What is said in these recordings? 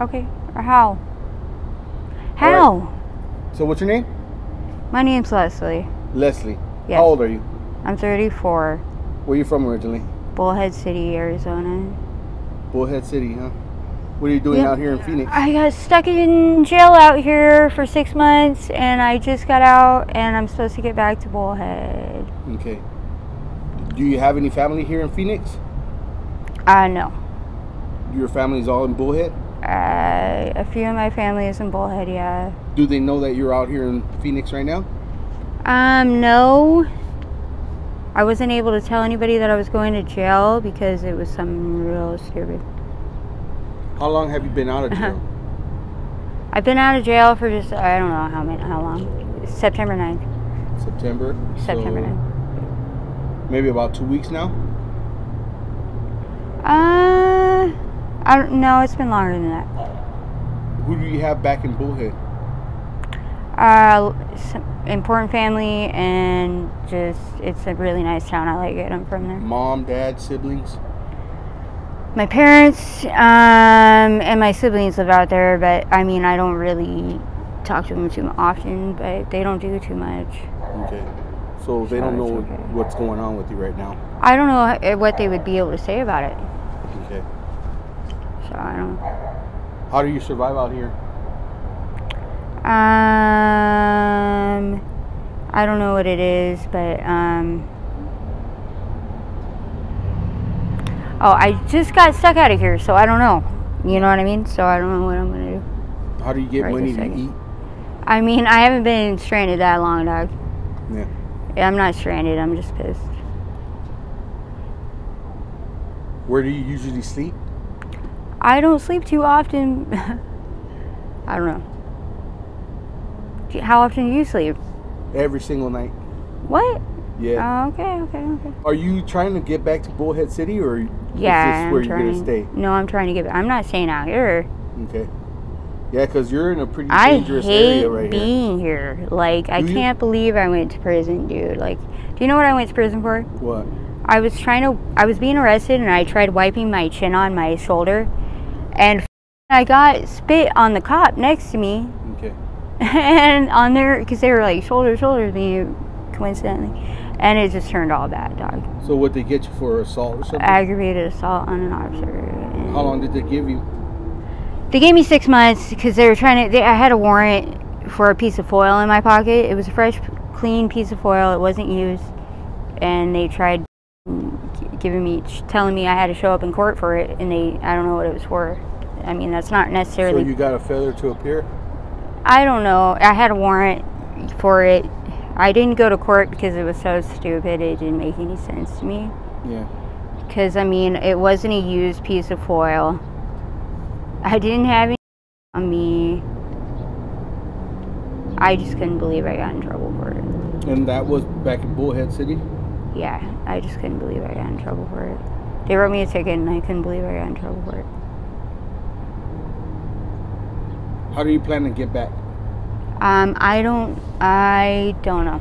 Okay. Or how? How? So what's your name? My name's Leslie. Leslie. Yes. How old are you? I'm 34. Where are you from originally? Bullhead City, Arizona. Bullhead City, huh? What are you doing Yeah. out here in Phoenix? I got stuck in jail out here for six months, and I just got out, and I'm supposed to get back to Bullhead. Okay. Do you have any family here in Phoenix? Uh, no. Your family's all in Bullhead? Uh, a few of my family is in Bullhead, yeah. Do they know that you're out here in Phoenix right now? Um, no. I wasn't able to tell anybody that I was going to jail because it was something real stupid. How long have you been out of jail? I've been out of jail for just, I don't know how many, how long. September 9th. September. September So 9th. Maybe about two weeks now. Uh, I don't know. It's been longer than that. Who do you have back in Bullhead? Uh, important family and just it's a really nice town. I like it. I'm from there. Mom, dad, siblings. My parents um, and my siblings live out there, but I mean I don't really talk to them too often. But they don't do too much. Okay. So they So don't know okay. what's going on with you right now. I don't know what they would be able to say about it. So I don't. How do you survive out here? Um, I don't know what it is, but um. Oh, I just got stuck out of here, so I don't know. You know what I mean? So I don't know what I'm gonna do. How do you get Right money to eat? I mean, I haven't been stranded that long, dog. Yeah. Yeah, I'm not stranded. I'm just pissed. Where do you usually sleep? I don't sleep too often. I don't know. How often do you sleep? Every single night. What? Yeah. Oh, okay, okay, okay. Are you trying to get back to Bullhead City, or Yeah, is this where I'm you're trying. gonna stay? No, I'm trying to get. back. I'm not staying out here. Okay. Yeah, because you're in a pretty I dangerous area right here. being here. Like, I you? can't believe I went to prison, dude. Like, do you know what I went to prison for? What? I was trying to. I was being arrested, and I tried wiping my chin on my shoulder, and I got spit on the cop next to me, Okay. and on there because they were like shoulder to shoulder with me, coincidentally, and it just turned all bad, dog. So what they get you for assault or something? Aggravated assault on an officer. How long did they give you? They gave me six months because they were trying to. They, I had a warrant for a piece of foil in my pocket. It was a fresh, clean piece of foil. It wasn't used, and they tried giving me, telling me I had to show up in court for it, and they, I don't know what it was for. I mean, that's not necessarily. So you got a failure to appear? I don't know. I had a warrant for it. I didn't go to court because it was so stupid. It didn't make any sense to me. Yeah. Because I mean, it wasn't a used piece of foil. I didn't have any on me. I just couldn't believe I got in trouble for it. And that was back in Bullhead City? Yeah, I just couldn't believe I got in trouble for it. They wrote me a ticket and I couldn't believe I got in trouble for it. How do you plan to get back? Um, I don't, I don't know.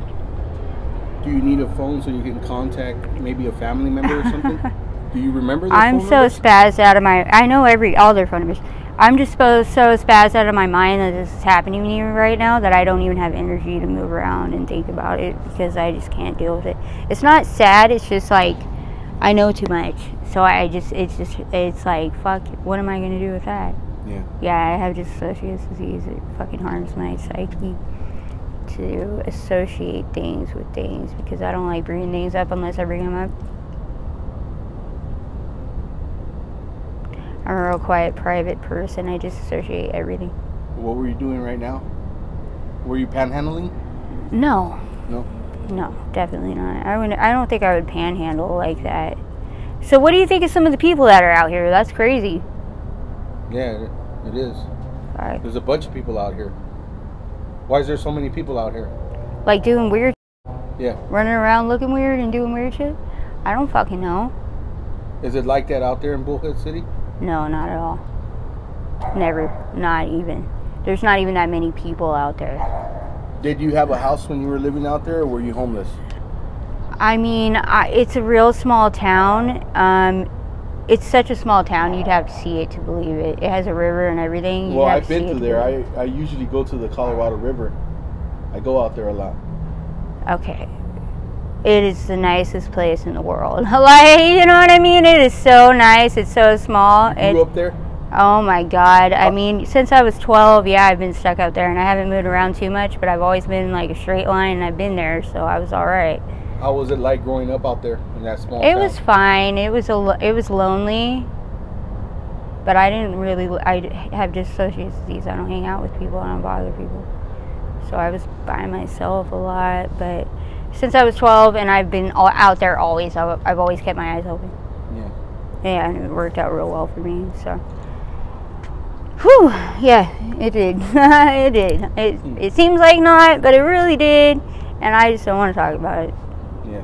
Do you need a phone so you can contact maybe a family member or something? do you remember I'm so numbers? spazzed out of my. I know every all their phone numbers. I'm just so so spazzed out of my mind that this is happening to me right now that I don't even have energy to move around and think about it because I just can't deal with it. It's not sad. It's just like I know too much. So I just it's just it's like fuck. What am I gonna do with that? Yeah. Yeah, I have dissociative disease. It fucking harms my psyche to associate things with things because I don't like bringing things up unless I bring them up. I'm a real quiet, private person. I just associate everything. What were you doing right now? Were you panhandling? No, No. no, definitely not. I would. I don't think I would panhandle like that. So, what do you think of some of the people that are out here? That's crazy. Yeah, it- it is. There's a bunch of people out here. Why is there so many people out here? like doing weird, Yeah. running around looking weird and doing weird shit. I don't fucking know. Is it like that out there in Bullhead City? No, not at all. Never. Not even. There's not even that many people out there. Did you have a house when you were living out there, or were you homeless? I mean, I, it's a real small town. Um, it's such a small town. You'd have to see it to believe it. It has a river and everything. You'd Well, I've been through to there. I, I usually go to the Colorado River. I go out there a lot. okay. It is the nicest place in the world. like, you know what I mean? It is so nice. It's so small. You It, grew up there? oh my god. I Oh. mean, since I was 12, yeah, I've been stuck out there and I haven't moved around too much, but I've always been like a straight line and I've been there, so I was all right. How was it like growing up out there in that small It town? was fine. It was a lo- it was lonely, but I didn't really. I have dissociative disease. I don't hang out with people. I don't bother people. So I was by myself a lot. But since I was 12 and I've been all out there always, I've, I've always kept my eyes open. Yeah. Yeah, and it worked out real well for me. So. Whew, yeah, it did. it did. It, Hmm. it seems like not, but it really did. And I just don't want to talk about it. Yeah.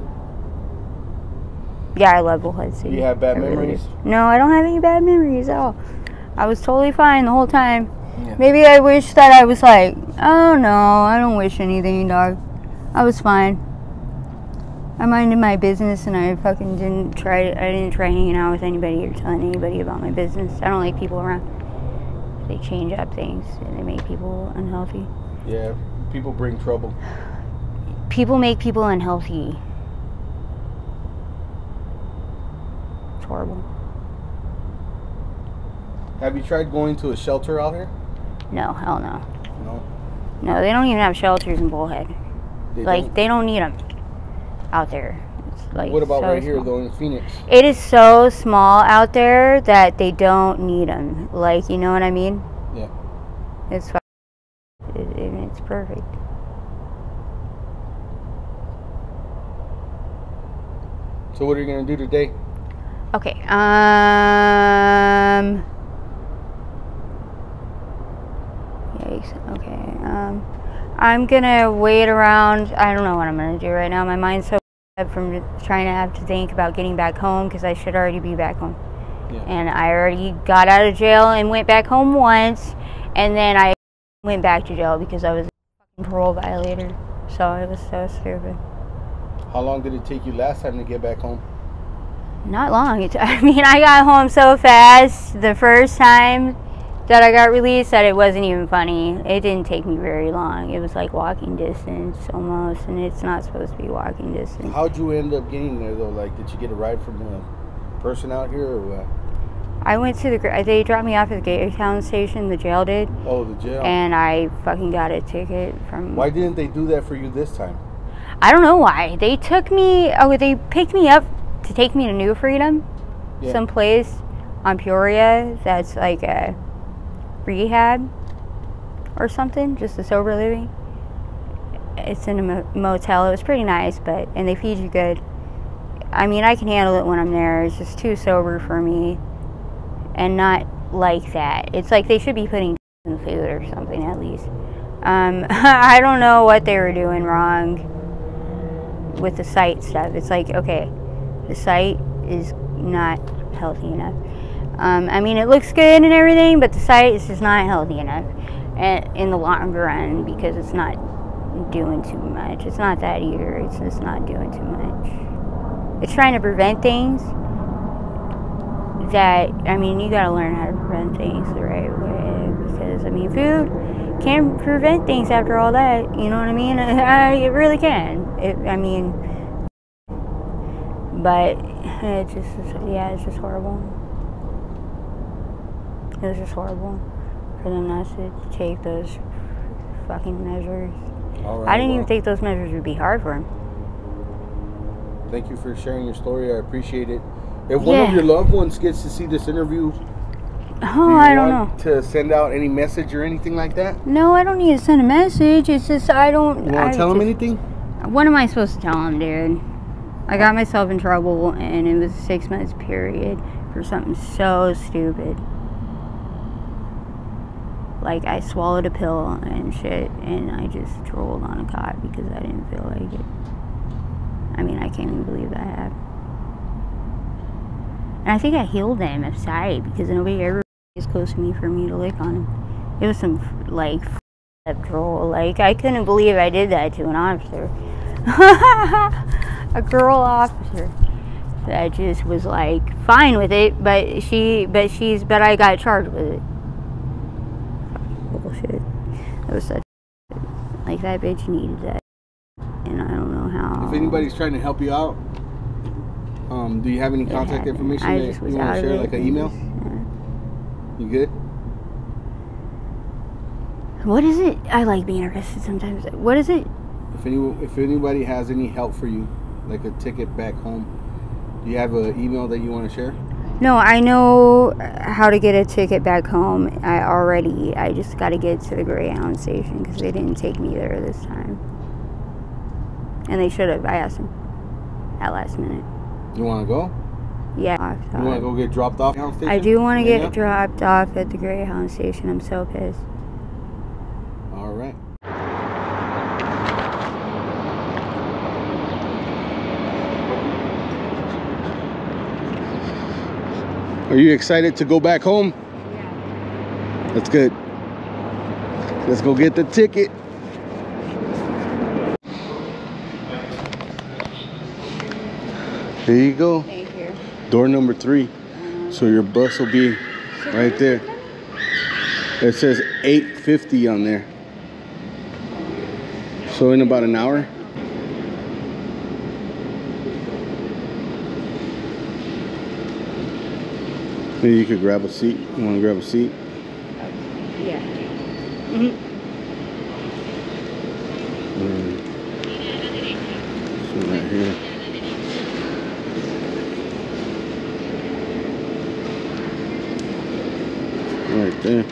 Yeah, I love Bullhead City. You have bad really memories? No, I don't have any bad memories at all. I was totally fine the whole time. Yeah. Maybe I wish that I was like, oh no, I don't wish anything, dog. I was fine. I minded my business and I fucking didn't try. I didn't try hanging out with anybody or telling anybody about my business. I don't like people around. They change up things and they make people unhealthy. Yeah. People bring trouble. People make people unhealthy. It's horrible. Have you tried going to a shelter out here? No, hell no. No. No, they don't even have shelters in Bullhead. They like don't? they don't need them out there. It's like what about so right here small. though in Phoenix? It is so small out there that they don't need them. Like you know what I mean? Yeah. It's fu- it, it, it's perfect. So what are you gonna do today? Okay. Um. Yikes. Okay. Um. I'm gonna wait around. I don't know what I'm gonna do right now. My mind's so from trying to have to think about getting back home because I should already be back home. Yeah. And I already got out of jail and went back home once, and then I went back to jail because I was a parole violator. So it was so stupid. How long did it take you last time to get back home? Not long. I mean, I got home so fast the first time that I got released that it wasn't even funny. It didn't take me very long. It was like walking distance almost, and it's not supposed to be walking distance. How'd you end up getting there though? Like, did you get a ride from a person out here or what? I went to the. They dropped me off at the Gatetown station. The jail did, Oh, the jail. and I fucking got a ticket from. Why didn't they do that for you this time? I don't know why. They took me. Oh, they picked me up to take me to New Freedom, Yeah. some place on Peoria that's like a rehab or something, just a sober living. It's in a motel. It was pretty nice, but and they feed you good. I mean, I can handle it when I'm there. It's just too sober for me, and not like that. It's like they should be putting in food or something at least. Um, I don't know what they were doing wrong with the site stuff. It's like, okay, the site is not healthy enough. Um, I mean, it looks good and everything, but the site is just not healthy enough and in the long run because it's not doing too much. It's not that either. It's just not doing too much. It's trying to prevent things that, I mean, you gotta learn how to prevent things the right way because, I mean, food can prevent things after all that. You know what I mean? it really can. It, I mean, but it's just, yeah, it's just horrible. It was just horrible for them not to take those fucking measures. All right. I didn't well, even think those measures would be hard for him. Thank you for sharing your story. I appreciate it. If one of your loved ones gets to see this interview, Oh, do you I don't know. to send out any message or anything like that? No, I don't need to send a message. It's just I don't. You want to tell just- anything? What am I supposed to tell him, dude? I got myself in trouble, and it was a six months period for something so stupid. Like I swallowed a pill and shit, and I just drooled on a cot because I didn't feel like it. I mean, I can't even believe that happened. And I think I healed them aside because nobody ever is close to me for me to lick on him. It was some like up drool. Like I couldn't believe I did that to an officer. a girl officer. that just was like fine with it, but she, but she's, but I got charged with it. Bullshit. That was such. Like that bitch needed that, and I don't know how. If anybody's trying to help you out, um, do you have any contact information I that you want to share, like an email? yeah. You good? What is it? I like being arrested sometimes. What is it? If any, if anybody has any help for you, like a ticket back home, do you have an email that you want to share? No, I know uh, how to get a ticket back home. I already. I just got to get to the Greyhound station because they didn't take me there this time, and they should have. I asked them at last minute. You want to go? Yeah, You want to go get dropped off? at the I station? do want to Yeah? get dropped off at the Greyhound station. I'm so pissed. All right. Are you excited to go back home? Yeah. That's good. Let's go get the ticket. There you go. Thank you. Door number three. So your bus will be right there. It says 850 on there. So in about an hour. Maybe you could grab a seat. You want to grab a seat? Yeah. Mm. So right here. Right there.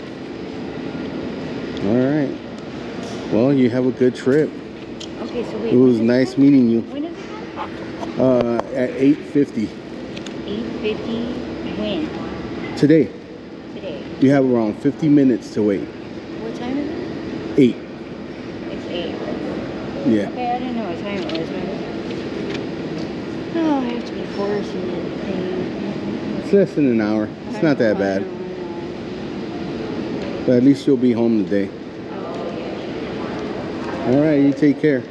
All right. Well, you have a good trip. Okay, so wait. It was nice meeting you. When is it? Uh, at 8:50 Eight fifty. When? Today. Today. You have around 50 minutes to wait. What time is it? Eight. It's eight. Yeah. Okay, I didn't know what time it was. Oh, I have to be forcing thing. It's less than an hour. It's not that bad. But at least you'll be home today. Oh, All right. You take care.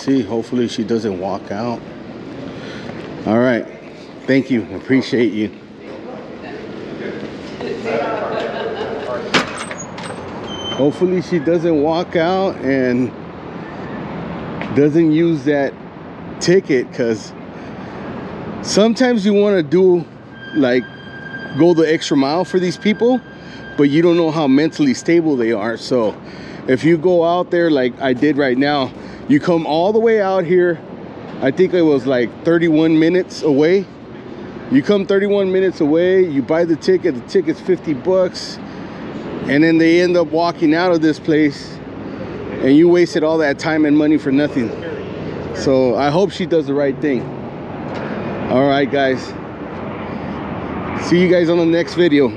See. Hopefully she doesn't walk out. All right. Thank you. Appreciate you. Hopefully she doesn't walk out and doesn't use that ticket because sometimes you want to do like go the extra mile for these people but you don't know how mentally stable they are so if you go out there like i did right now you come all the way out here i think it was like 31 minutes away. You come 31 minutes away you buy the ticket the ticket's 50 bucks and then they end up walking out of this place and you wasted all that time and money for nothing. So i hope she does the right thing. All right guys. See you guys on the next video